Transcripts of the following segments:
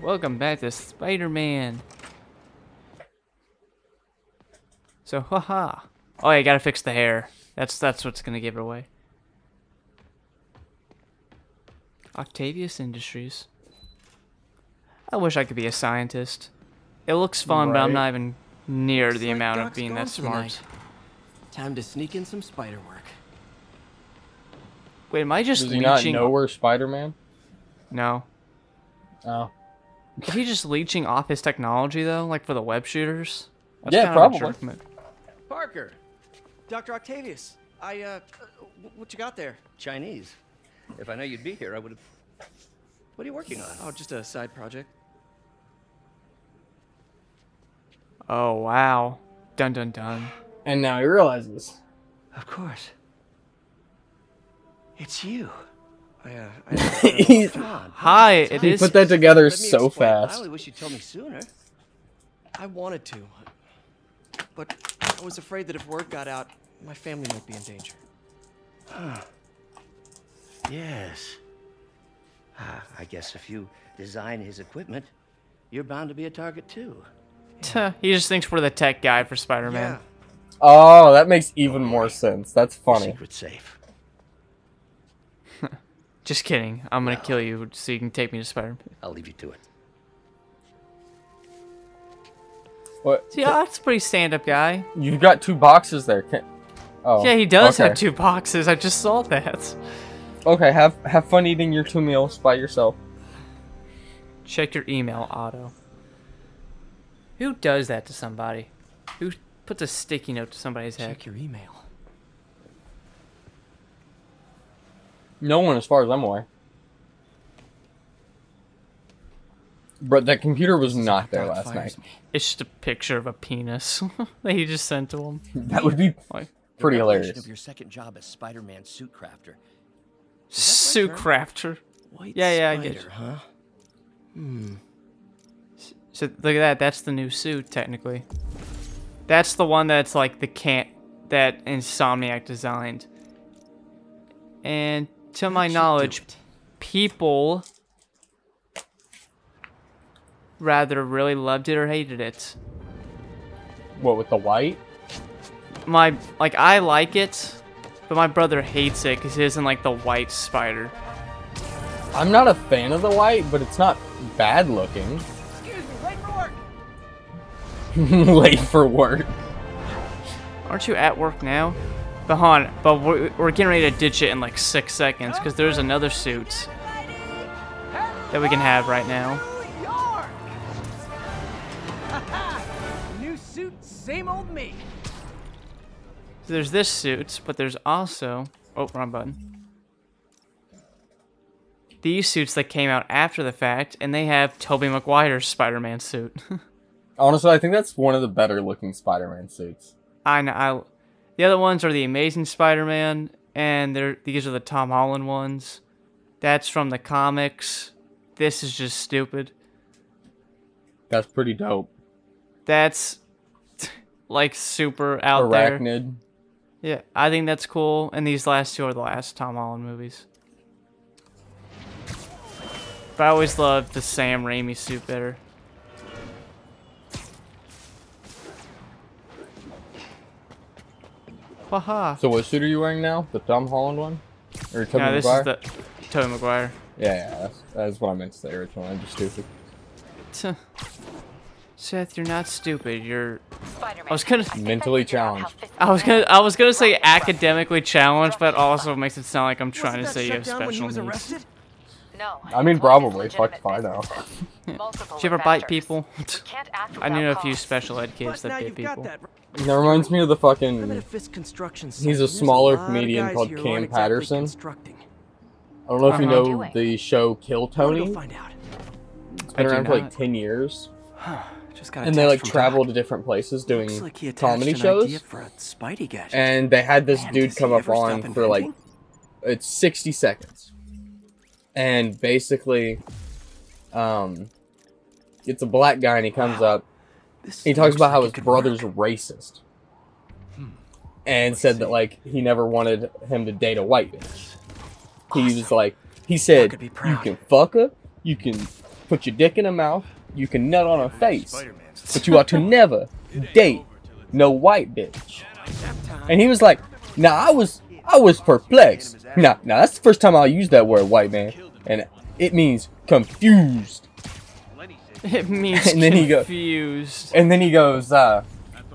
Welcome back to Spider-Man. So, haha. Oh, yeah, gotta fix the hair. That's that's what's gonna give it away. Octavius Industries. I wish I could be a scientist. It looks fun, but I'm not even near Looks the like amount of being that smart. night. Time to sneak in some spider work. Wait, am I just Does he not leeching? know we're Spider-Man? No. Oh. Is he just leeching off his technology though, like for the web shooters? That's Yeah, kind of a probably. jerk. Parker, Dr. Octavius, I, uh, what you got there? Chinese. If I know you'd be here, I would have. What are you working on? Oh, just a side project. Oh wow. Dun dun dun. And now he realizes. Of course. It's you. I, uh, I never thought he of- Come on. Hi, it he is. put that together Let so explain. I fast. only wish you told me sooner. I wanted to, but I was afraid that if word got out, my family might be in danger. Yes. Ah, I guess if you design his equipment, you're bound to be a target too. Tuh, he just thinks we're the tech guy for Spider-Man. Yeah. Oh, that makes even more sense. That's funny. Secret safe. Just kidding. I'm gonna kill you so you can take me to Spider-Man. I'll leave you to it. What? See, that's a pretty stand-up guy. You've got two boxes there. Can't... Oh. Yeah, he does okay. have two boxes. I just saw that. Okay, have have fun eating your two meals by yourself. Check your email, Otto. Who does that to somebody? Who puts a sticky note to somebody's head? Check your email. No one, as far as I'm aware. But that computer was not there Doc last night. me. It's just a picture of a penis that he just sent to him. That would be Like, pretty The hilarious. Of your second job as Spider-Man suit crafter. Suit term? Crafter. White Yeah, yeah, I get spider, it. huh? Hmm. So look at that. That's the new suit, technically. That's the one that's like the can't that Insomniac designed. And to my How'd you do knowledge, people rather really loved it or hated it. What with the white? My like I like it, but my brother hates it because he doesn't like the white spider. I'm not a fan of the white, but it's not bad looking. Excuse me, late for work. Late for work. Aren't you at work now? But hold on, but we're, we're getting ready to ditch it in like six seconds because there's another suit that we can have right now. New suit, same old me. So there's this suit, but there's also oh wrong button. These suits that came out after the fact, and they have Tobey Maguire's Spider-Man suit. Honestly, I think that's one of the better looking Spider-Man suits. I know. I, the other ones are the Amazing Spider-Man, and they're these are the Tom Holland ones. That's from the comics. This is just stupid. That's pretty dope. That's like super out there. Arachnid. Yeah, I think that's cool. And these last two are the last Tom Holland movies. But I always loved the Sam Raimi suit better. Haha. So what suit are you wearing now? The Tom Holland one? Or Tobey No, this Maguire? is the Tobey Maguire. Yeah, yeah, that's, that's what I meant to say originally. I'm just stupid. Tuh. Seth, you're not stupid. You're. I was gonna- Mentally I figured out how challenged. I was gonna. I was gonna say academically challenged, but also makes it sound like I'm trying to Wasn't say you that have shut down when he special needs. No. I mean, it's one of his probably. Fuck legitimate if I know. businesses. Multiple Did you ever bite people? We can't act I knew a few special ed kids that bit you've people. got that. That reminds me of the I'm at a fucking. He's a smaller lot comedian called Cam aren't exactly Patterson. I don't know if you Uh-huh. know Doing. the show Kill I'm Tony. find out. It's been I around for like 10 years. Just got a And they like travel to different places doing like comedy shows. idea for a Spidey gadget. And they had this Man, dude come up on for like inventing? it's 60 seconds. And basically um it's a black guy and he comes up This he talks about how his brother's work. racist. Hmm. And Let's said that like he never wanted him to date a white bitch. He was like he said you can fuck her, you can put your dick in her mouth, you can nut on her face, but you are to never date no white bitch. And he was like, "Now I was, I was perplexed. Now, now that's the first time I used that word, white man, and it means confused." It means And then he go- confused. And then he goes, uh,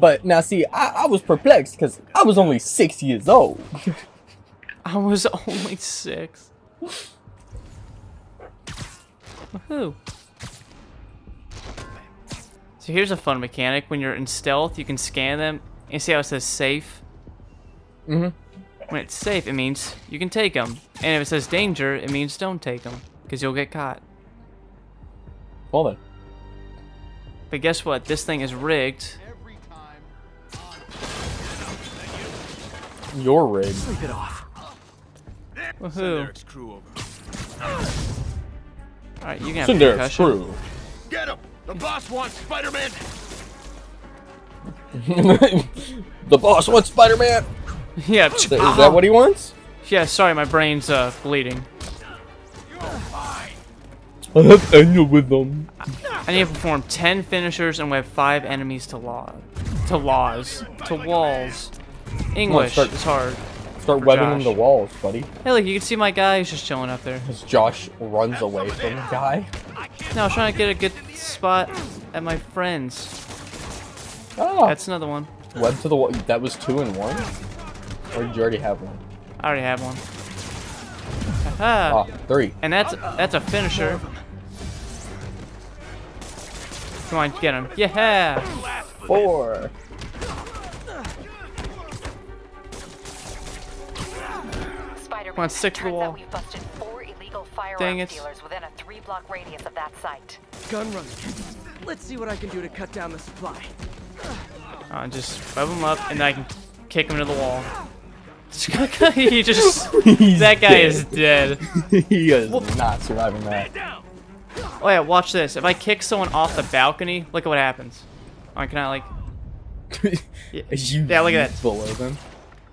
"But now see, I, I was perplexed because I was only six years old." I was only six. Woohoo. So here's a fun mechanic. When you're in stealth, you can scan them and see how it says safe. Mhm. When it's safe, it means you can take them. And if it says danger, it means don't take them because you'll get caught. Well then, But guess what? This thing is rigged. you're rigged. Sleep it off. Woohoo. Alright, you can have Send there, concussion. screw. Get him! The boss wants Spider-Man! the boss wants Spider-Man. Yeah, Is that what he wants? yeah, sorry, my brain's uh, bleeding. I have annual with them. I need to perform 10 finishers and we have 5 enemies to law. To laws. To walls. English start- is hard. Start webbing them Josh. to walls, buddy. Hey, look, you can see my guy. He's just chilling up there. As Josh runs away from the guy. No, I was trying to get a good spot at my friends. Oh, That's another one. web to the wall. That was two and one? Or did you already have one? I already have one. Ah, three. And that's that's a finisher. Come on, get him. Yeah. Four. Spider-Man, Come on, stick to the wall. out we've busted four illegal firearms Dang it. within a three-block radius of that site. Gun running. Let's see what I can do to cut down the supply. Uh, just web him up, and then I can kick him into the wall. he just that guy is dead. he is not surviving that. Oh yeah, watch this. If I kick someone off the balcony, look at what happens. Oh, can I like? you Yeah, look at that. below them.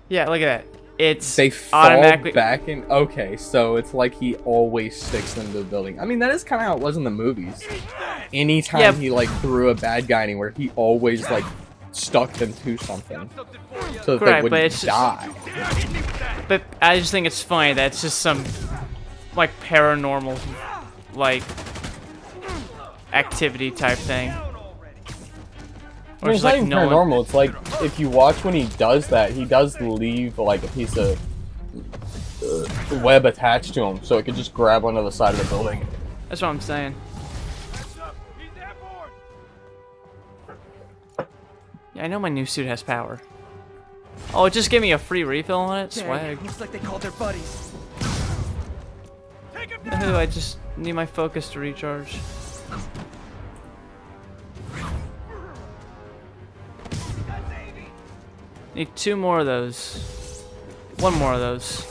Yeah, look at that. It's They fall automatically. back in. Okay, so it's like he always sticks into the building. I mean, that is kind of how it was in the movies. Anytime Yeah. he like threw a bad guy anywhere, he always like stuck them to something so that Correct, they but wouldn't just- die. But I just think it's funny that it's just some like paranormal like activity type thing. I mean, it's just, not even no one- paranormal. It's like if you watch when he does that, he does leave like a piece of uh, web attached to him, so it could just grab onto the side of the building. That's what I'm saying. Yeah, I know my new suit has power. Oh, it just give me a free refill on it? Dang, Swag. looks like they called their buddies. Ooh, I just need my focus to recharge. Need two more of those. One more of those.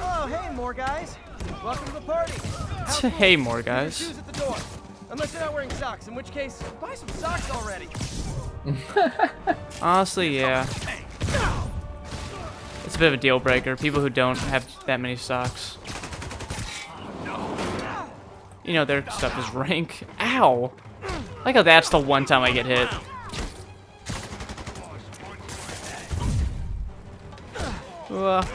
Oh, hey, more guys. Welcome to the party. hey, more guys. Shoes at the door. Unless you're not wearing socks, in which case, buy some socks already. Honestly, yeah. It's a bit of a deal breaker. People who don't have that many socks. You know, their stuff is rank. Ow! Like how that's the one time I get hit. Uh,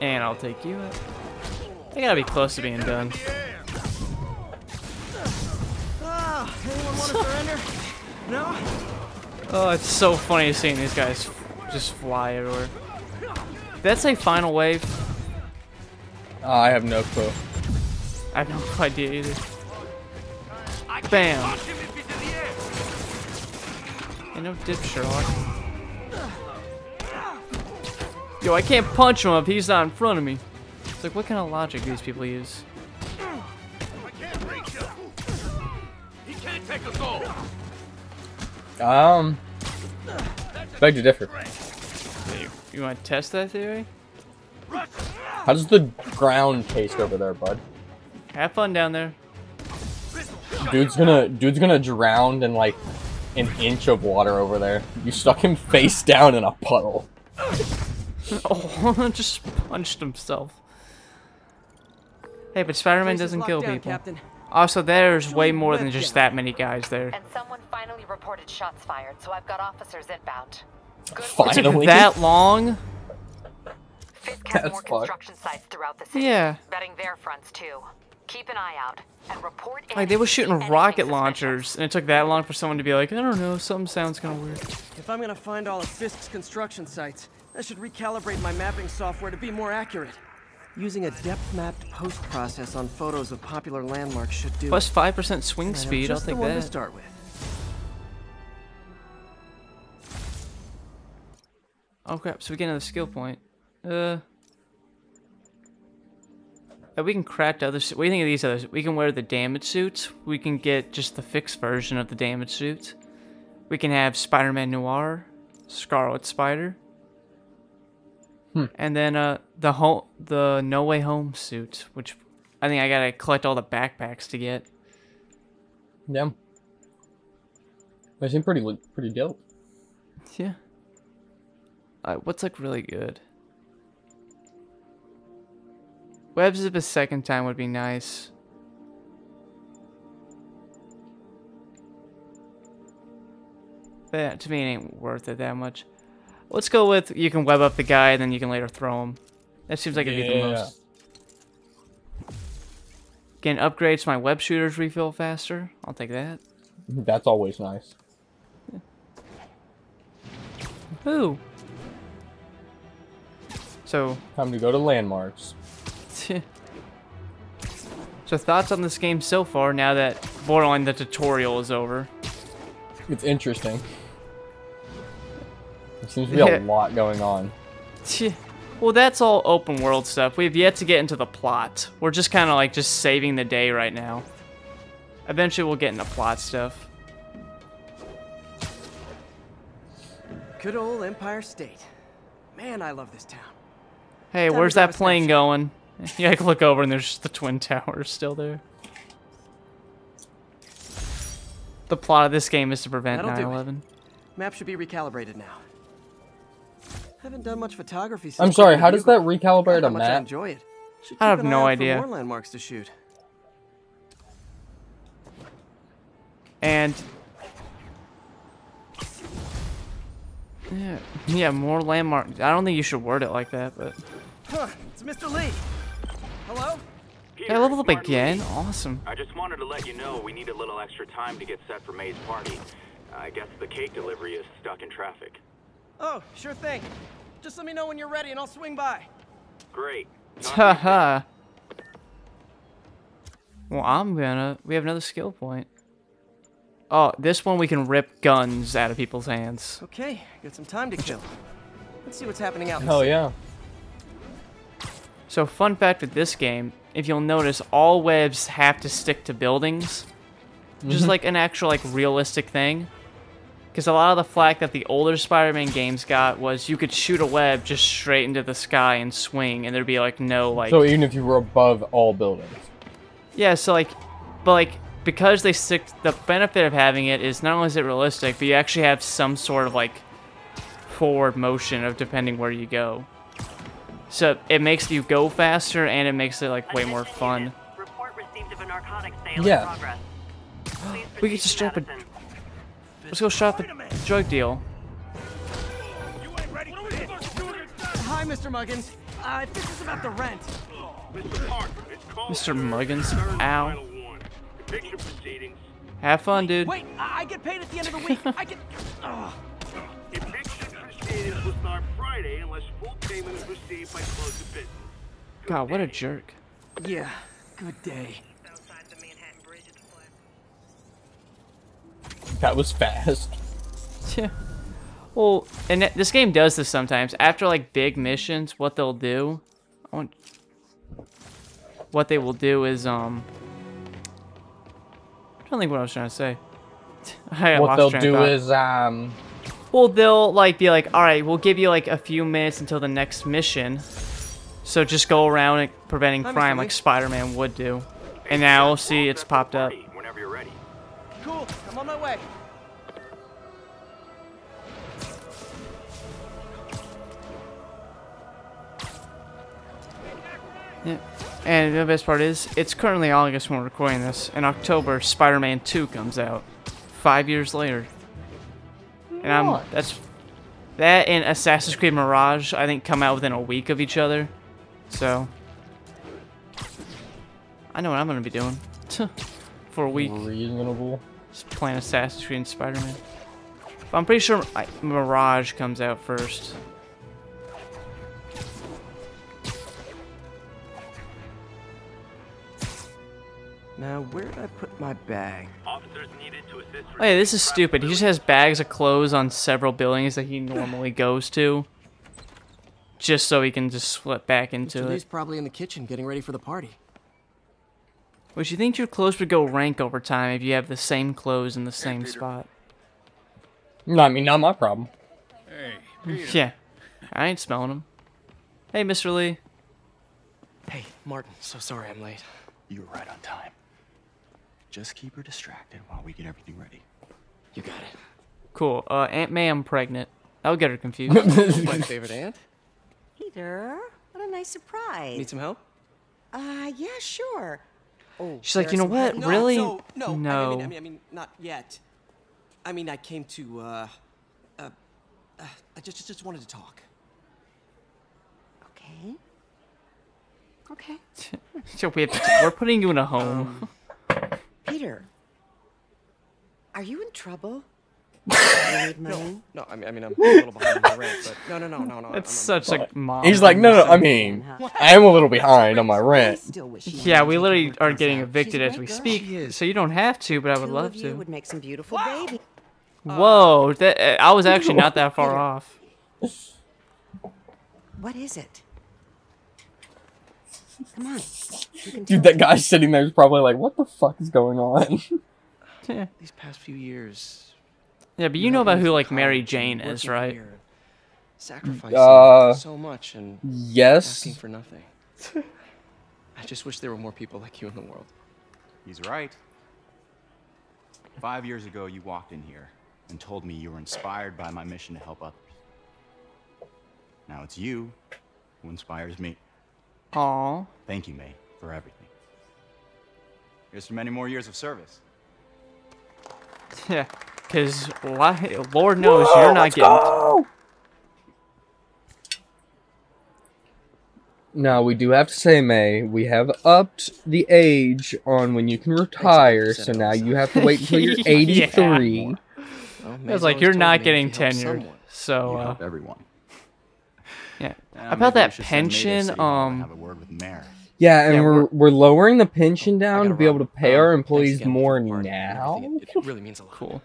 and I'll take you. I gotta be close to being done. Ah, anyone want to surrender? No? Oh, it's so funny seeing these guys just fly everywhere. Did that say final wave? Uh, I have no clue. I have no idea either. Bam! Ain't no dip Sherlock. Yo, I can't punch him if he's not in front of me. It's like, what kind of logic these people use? He can't take us all! Um, beg to differ. You, you want to test that theory? How does the ground taste over there, bud? Have fun down there. Dude's gonna, dude's gonna drown in like an inch of water over there. You stuck him face down in a puddle. Oh, just punched himself. Hey, but Spider-Man doesn't kill down, people. Captain. Also, there's way more than just that many guys there. And someone finally reported shots fired, so I've got officers inbound. Good work. Finally. Took that long? Fisk has That's more fun. construction sites throughout the city. Yeah. Betting their fronts too. Keep an eye out and report. Like, they were shooting rocket launchers, and it took that long for someone to be like, I don't know, something sounds kind of weird. If I'm gonna find all of Fisk's construction sites, I should recalibrate my mapping software to be more accurate. Using a depth-mapped post-process on photos of popular landmarks should do. Plus 5% swing speed, I'll take one to start with. Oh crap, so we get another skill point. Uh. uh, we can craft other What do you think of these others? We can wear the damage suits. We can get just the fixed version of the damage suits. We can have Spider-Man Noir, Scarlet Spider. And then uh the home the No Way Home suit, which I think I gotta collect all the backpacks to get. Yeah. They seem pretty pretty dope. Yeah. Uh, what's like really good? Webs of a second time would be nice. But to me, it ain't worth it that much. Let's go with you can web up the guy and then you can later throw him. That seems like it'd be the most. Getting upgrades my web shooters refill faster. I'll take that. That's always nice. Ooh. So, Time to go to landmarks. so thoughts on this game so far now that borderline the tutorial is over? It's interesting. There seems to be a lot going on. Well, that's all open world stuff. We've yet to get into the plot. We're just kind of like just saving the day right now. Eventually, we'll get into plot stuff. Good old Empire State. Man, I love this town. Hey, Time where's that plane going? Yeah, I can look over and there's just the twin towers still there. The plot of this game is to prevent That'll do it. 9/11. Map should be recalibrated now. Haven't done much photography since I'm sorry, how does that recalibrate how a much I map? enjoy it. Should I have no eye out for idea. More landmarks to shoot. And yeah, yeah, more landmarks. I don't think you should word it like that, but Huh, it's Mr. Lee. Hello? I leveled up again. Awesome. I just wanted to let you know we need a little extra time to get set for May's party. I guess the cake delivery is stuck in traffic. Oh, sure thing. Just let me know when you're ready and I'll swing by. Great. Haha. well, I'm gonna. We have another skill point. Oh, this one we can rip guns out of people's hands. Okay, got some time to kill. Let's see what's happening out in the Hell yeah. So, fun fact with this game, if you'll notice, all webs have to stick to buildings, which is like an actual like realistic thing. Because a lot of the flack that the older Spider-Man games got was you could shoot a web just straight into the sky and swing, and there'd be like no like. So even if you were above all buildings. Yeah, so like, but like because they stick, the benefit of having it is not only is it realistic, but you actually have some sort of like forward motion of depending where you go. So it makes you go faster and it makes it like way more fun. Report received of a narcotics sale Yeah. in progress. Please We proceed get to to strap a- Madison. Let's go shop the drug deal. Hi, Mr. Muggins. Uh, this is about the rent. Mr. Parker, it's called Mr. Muggins, ow. final warning. Eviction proceedings. Have fun, dude. Wait, I I get paid at the end of the week. I get. Ugh. Eviction proceedings will start Friday unless full payment is received by close of business. God, what a jerk. Yeah, good day. Outside the Manhattan Bridge at the flag. That was fast. Yeah. Well, and this game does this sometimes. After like big missions, what they'll do, what they will do is um. I don't think what I was trying to say. I what lost they'll do is um well, they'll like be like, all right, we'll give you like a few minutes until the next mission. So just go around and preventing crime like Spider-Man would do. And now we'll see it's popped up. Whenever you're ready. Cool, And the best part is, it's currently August when we're recording this. In October, Spider-Man 2 comes out. Five years later. And I'm that's that and Assassin's Creed Mirage. I think come out within a week of each other. So I know what I'm gonna be doing for a week. Reasonable. Just playing Assassin's Creed and Spider-Man. But I'm pretty sure I, Mirage comes out first. Now, where did I put my bag? Officers needed to assist Oh yeah, this is stupid. He just has bags of clothes on several buildings that he normally goes to. Just so he can just slip back into Mr. Lee's it. probably in the kitchen getting ready for the party. Which you think your clothes would go rank over time if you have the same clothes in the same spot. No, I mean, not my problem. Hey, hmm, Yeah. I ain't smelling them. Hey, Mr. Lee. Hey, Martin, so sorry I'm late. You were right on time. Just keep her distracted while we get everything ready. You got it. Cool. Uh, Aunt May, I'm pregnant. That'll get her confused. My favorite aunt. Peter, what a nice surprise. Need some help? Uh, yeah, sure. Oh, She's like, you know what? No, really? no, no. I No. mean, I mean, I mean, not yet. I mean, I came to, uh, uh, uh I just, just, just wanted to talk. Okay. Okay. So we have to, we're putting you in a home. Peter, are you in trouble? you need money? No, I mean, I mean, I'm a little behind on my rent, but no, no, no, no, no. That's I'm, such a mom. He's like, no, no, I mean, I am a little behind on my rent. still wish you Yeah, we literally are getting evicted as we speak, so you don't have to, but I would love to. would make some beautiful baby. Whoa, that uh, I was actually not that far off. What is it? Come on. Dude, that guy sitting there is probably like, what the fuck is going on? Yeah, These past few years. yeah, but you know about who like Mary Jane is, right? here, Sacrificing Uh, so much and yes. asking for nothing. I just wish there were more people like you in the world. He's right. Five years ago, you walked in here and told me you were inspired by my mission to help others. Now it's you who inspires me. Aw, Thank you, May, for everything. Here's to many more years of service. yeah, because Lord knows you're not getting. Now, we do have to say, May, we have upped the age on when you can retire, so now you have to wait until you're Yeah. 83. Well, I May's was like, you're not getting if tenured, someone- so you uh, everyone. Yeah. Uh, About that should send May to pension, City um, have a word with mayor. Yeah, and Yeah, we're, we're- we're lowering the pension down to gotta be able to pay Um, our employees more the party and now. It, it really means a lot. Cool.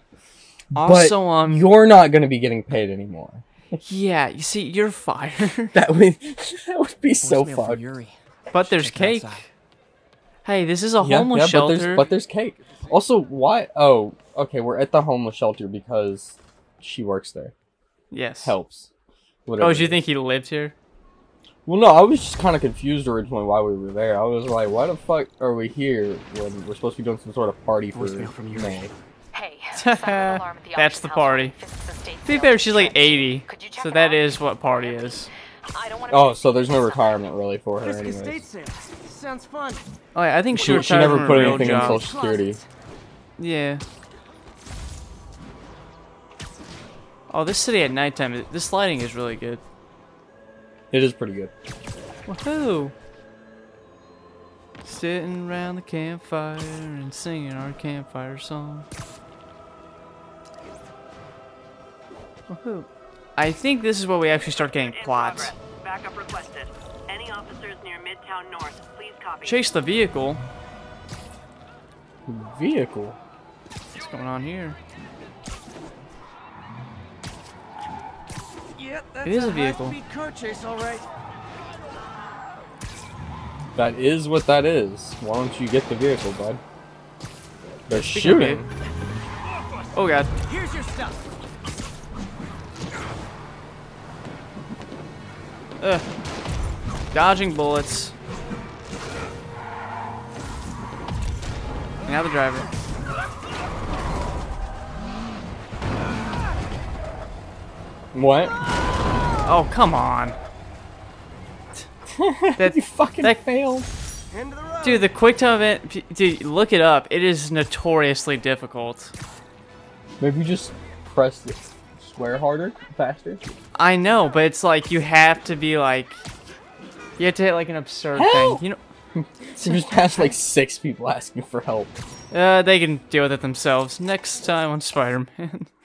But Also, um, you're not going to be getting paid anymore. yeah, you see, you're fired, That would that would be so Voicemail fun. Yuri. but there's cake. outside. Hey, this is a Yeah, homeless yeah, but there's but there's cake. Also, why? Oh, okay, we're at the homeless shelter because she works there. yes. Helps. Oh, Whatever do you think he lived here? Well, no, I was just kind of confused originally why we were there. I was like, why the fuck are we here when we're supposed to be doing some sort of party for Voicemail from Yuri. May? Hey, alarm at the That's the party. where To be fair, she's like 80, Could you check so it that out? is what party is. I don't want Oh, so there's no retirement really for her Fisk estate anyways. sale. Sounds fun. Oh, yeah, I think she, She, she never put a real anything in. Social Security. Yeah. Oh, this city at nighttime, this lighting is really good. It is pretty good. Woohoo! Sitting around the campfire and singing our campfire song. Woohoo! I think this is where we actually start getting plots. Backup requested. Any officers near Midtown North, please copy. Chase the vehicle. Vehicle. What's going on here? Yeah, that's It is a vehicle. chase, all right. That is what that is. Why don't you get the vehicle, bud? They're Speaking shooting. Oh god. Here's your stuff. Ugh. Dodging bullets. Now the driver. What? Oh, come on. That you fucking that- failed. End the. Dude, the quick time event, dude, look it up. It is notoriously difficult. Maybe just press the square harder, faster. I know, but it's like you have to be like, you have to hit like an absurd Help! thing. You know, So just past like six people asking for help. uh, they can deal with it themselves. Next time on Spider-Man.